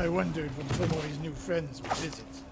I wondered when his new friends would visit.